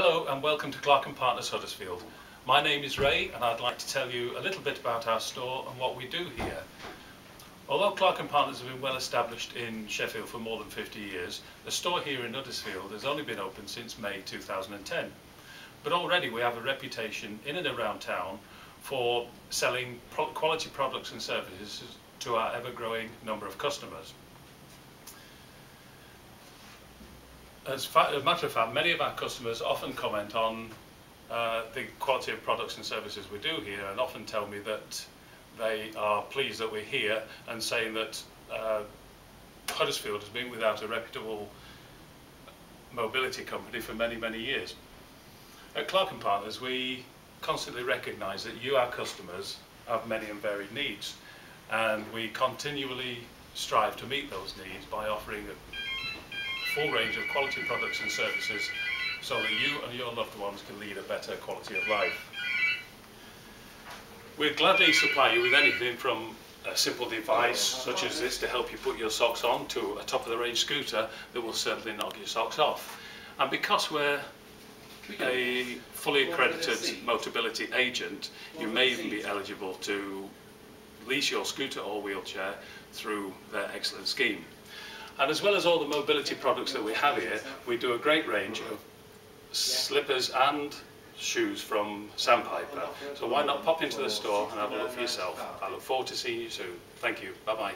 Hello and welcome to Clark & Partners Huddersfield. My name is Ray and I'd like to tell you a little bit about our store and what we do here. Although Clark & Partners have been well established in Sheffield for more than 50 years, the store here in Huddersfield has only been open since May 2010. But already we have a reputation in and around town for selling quality products and services to our ever-growing number of customers. As a matter of fact, many of our customers often comment on uh, the quality of products and services we do here and often tell me that they are pleased that we're here and saying that uh, Huddersfield has been without a reputable mobility company for many, many years. At Clark & Partners, we constantly recognise that you, our customers, have many and varied needs and we continually strive to meet those needs by offering a full range of quality products and services so that you and your loved ones can lead a better quality of life. We'd gladly supply you with anything from a simple device such as this to help you put your socks on to a top of the range scooter that will certainly knock your socks off. And because we're a fully accredited Motability agent, you may even be eligible to lease your scooter or wheelchair through their excellent scheme. And as well as all the mobility products that we have here, we do a great range of slippers and shoes from Sandpiper. So why not pop into the store and have a look for yourself. I look forward to seeing you soon. Thank you. Bye-bye.